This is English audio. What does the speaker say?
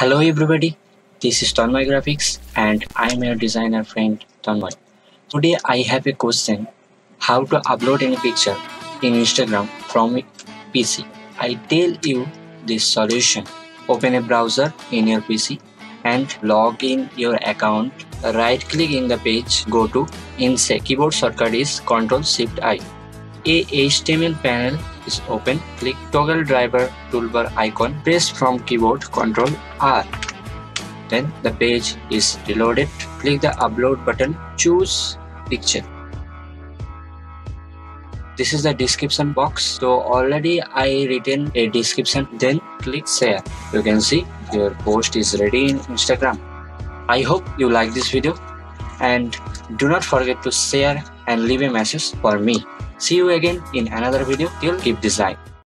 Hello everybody, this is Tonmoy Graphics and I am your designer friend Tonmoy. Today I have a question how to upload any picture in Instagram from PC. I tell you this solution. Open a browser in your PC and log in your account. Right click in the page, go to Inspect. Keyboard shortcut is Ctrl Shift I. A HTML panel is open. Click toggle device toolbar icon. Press from keyboard Ctrl R. Then the page is reloaded. Click the upload button. Choose picture. This is the description box. So already I written a description. Then click share. You can see your post is ready in Instagram. I hope you like this video and do not forget to share and leave a message for me. See you again in another video. Till keep design.